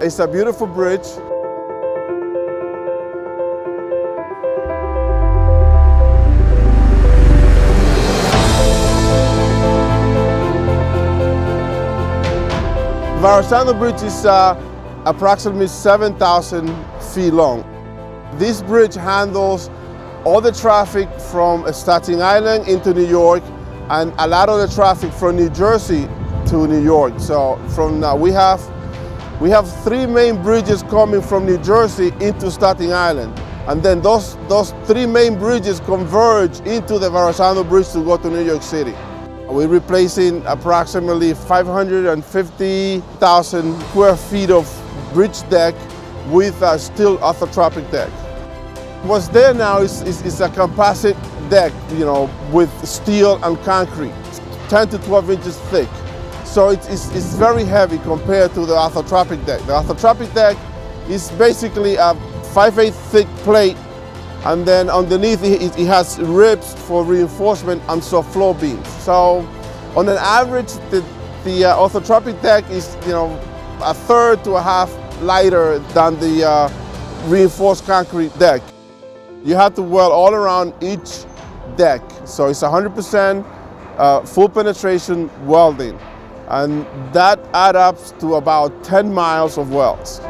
It's a beautiful bridge. Verrazano Bridge is uh, approximately 7,000 feet long. This bridge handles all the traffic from Staten Island into New York and a lot of the traffic from New Jersey to New York. So from uh, we have we have three main bridges coming from New Jersey into Staten Island. And then those, those three main bridges converge into the Verrazano Bridge to go to New York City. We're replacing approximately 550,000 square feet of bridge deck with a steel orthotropic deck. What's there now is, is, is, a composite deck, you know, with steel and concrete, 10 to 12 inches thick. So it's, it's, it's very heavy compared to the orthotropic deck. The orthotropic deck is basically a 5/8 thick plate and then underneath it, it has ribs for reinforcement and soft floor beams. So on an average, the, the uh, orthotropic deck is you know a third to a half lighter than the uh, reinforced concrete deck. You have to weld all around each deck. So it's 100% uh, full penetration welding. And that adds up to about 10 miles of welds.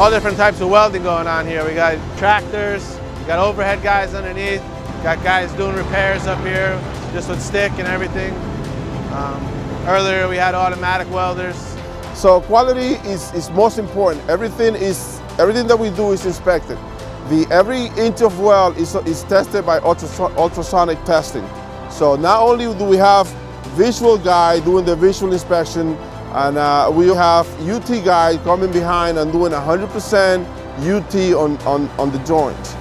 all different types of welding going on here. We got tractors, we got overhead guys underneath, got guys doing repairs up here, just with stick and everything. Um, earlier we had automatic welders. So quality is, is most important. Everything is everything that we do is inspected. The every inch of weld is, is tested by ultrasonic testing. So not only do we have visual guy doing the visual inspection, and uh, we have UT guy coming behind and doing 100% UT on, on, on the joints.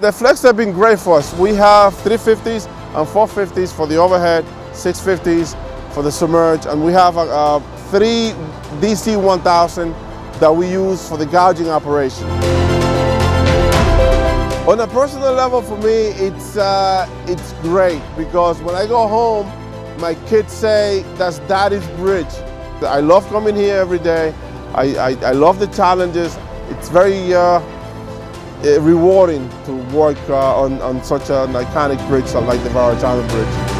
The flex have been great for us. We have 350s and 450s for the overhead, 650s for the submerge, and we have uh, three DC 1000 that we use for the gouging operation. On a personal level for me, it's, uh, it's great because when I go home, my kids say that's daddy's bridge. I love coming here every day. I, I, I love the challenges. It's very uh, eh, rewarding to work uh, on, on such an iconic bridge like the Verrazano Bridge.